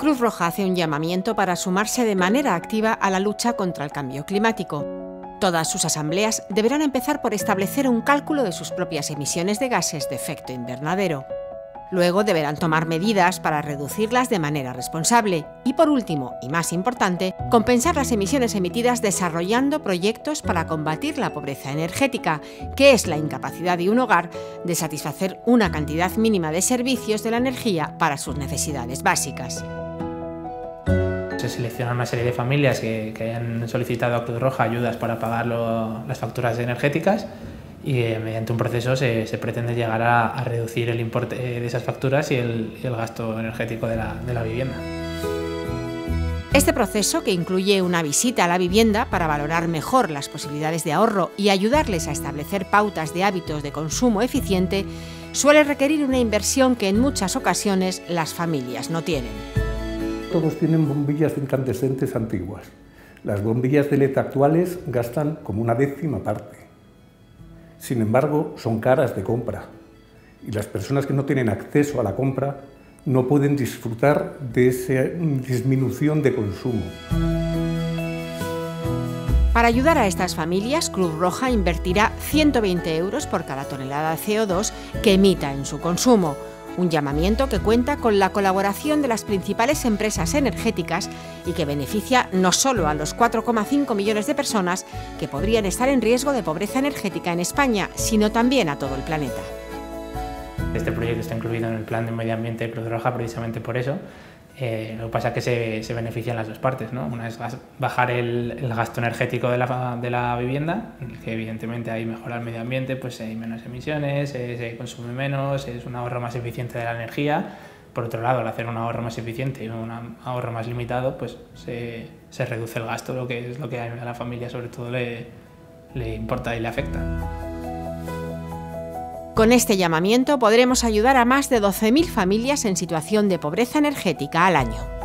Cruz Roja hace un llamamiento para sumarse de manera activa a la lucha contra el cambio climático. Todas sus asambleas deberán empezar por establecer un cálculo de sus propias emisiones de gases de efecto invernadero. Luego deberán tomar medidas para reducirlas de manera responsable y, por último, y más importante, compensar las emisiones emitidas desarrollando proyectos para combatir la pobreza energética, que es la incapacidad de un hogar de satisfacer una cantidad mínima de servicios de la energía para sus necesidades básicas. Se seleccionan una serie de familias que, hayan solicitado a Cruz Roja ayudas para pagar las facturas energéticas y eh, mediante un proceso se, pretende llegar a, reducir el importe de esas facturas y el, gasto energético de la, de la vivienda. Este proceso, que incluye una visita a la vivienda para valorar mejor las posibilidades de ahorro y ayudarles a establecer pautas de hábitos de consumo eficiente, suele requerir una inversión que en muchas ocasiones las familias no tienen. Todos tienen bombillas incandescentes antiguas. Las bombillas de LED actuales gastan como una décima parte. Sin embargo, son caras de compra y las personas que no tienen acceso a la compra no pueden disfrutar de esa disminución de consumo. Para ayudar a estas familias, Cruz Roja invertirá 120 euros por cada tonelada de CO2 que emita en su consumo un llamamiento que cuenta con la colaboración de las principales empresas energéticas y que beneficia no solo a los 4,5 millones de personas que podrían estar en riesgo de pobreza energética en España, sino también a todo el planeta. Este proyecto está incluido en el plan de medio ambiente de Cruz Roja precisamente por eso eh, lo que pasa es que se, se, benefician las dos partes. ¿no? Una es bajar el, el gasto energético de la, de la, vivienda, que evidentemente ahí mejora el medio ambiente, pues hay menos emisiones, se consume menos, es un ahorro más eficiente de la energía. Por otro lado, al hacer un ahorro más eficiente y un ahorro más limitado, pues se, se reduce el gasto, lo que es lo que a la familia sobre todo le, le importa y le afecta. Con este llamamiento podremos ayudar a más de 12.000 familias en situación de pobreza energética al año.